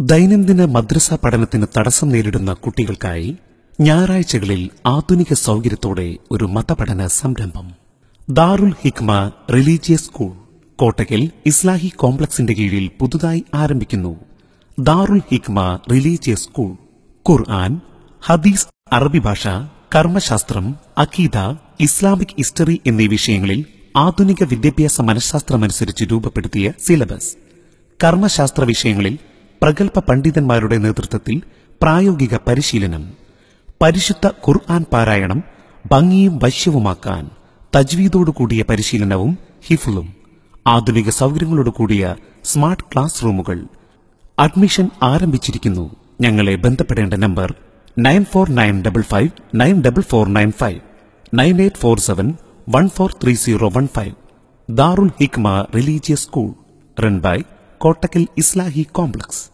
ദൈനംദിന മദ്രസ പഠനത്തിന് തടസ്സം നേരിടുന്ന കുട്ടികൾക്കായി ഞായറാഴ്ചകളിൽ ആധുനിക സൗകര്യത്തോടെ ഒരു മതപഠന സംരംഭം. ദാറുൽ ഹിക്മ റിലീജിയസ് സ്കൂൾ കോട്ടയ്ക്കൽ ഇസ്ലാഹി കോംപ്ലക്സിന്റെ കീഴിൽ പുതുതായി ആരംഭിക്കുന്നു. ദാറുൽ ഹിക്മ റിലീജിയസ് സ്കൂൾ ഖുർആൻ ഹദീസ് അറബി ഭാഷ കർമ്മശാസ്ത്രം അഖീദ ഇസ്ലാമിക് ഹിസ്റ്ററി എന്നീ വിഷയങ്ങളിൽ ആധുനിക വിദ്യാഭ്യാസ മനഃശാസ്ത്രമനുസരിച്ച് രൂപപ്പെടുത്തിയ സിലബസ്. കർമ്മശാസ്ത്ര വിഷയങ്ങളിൽ പ്രഗത്ഭ പണ്ഡിതന്മാരുടെ നേതൃത്വത്തിൽ പ്രായോഗിക പരിശീലനം പരിശുദ്ധ ഖുർആൻ പാരായണം ഭംഗിയും വശ്യവുമാക്കാൻ കൂടിയ പരിശീലനവും ഹിഫ്ലും ആധുനിക സൗകര്യങ്ങളോട് കൂടിയ സ്മാർട്ട് ക്ലാസ് റൂമുകൾ. അഡ്മിഷൻ ആരംഭിച്ചിരിക്കുന്നു. ഞങ്ങളെ ബന്ധപ്പെടേണ്ട number nine four nine double five nine double four nine five nine eight four seven one four three zero one five. Darul Hikma religious school run by Kottakkal Islahi complex.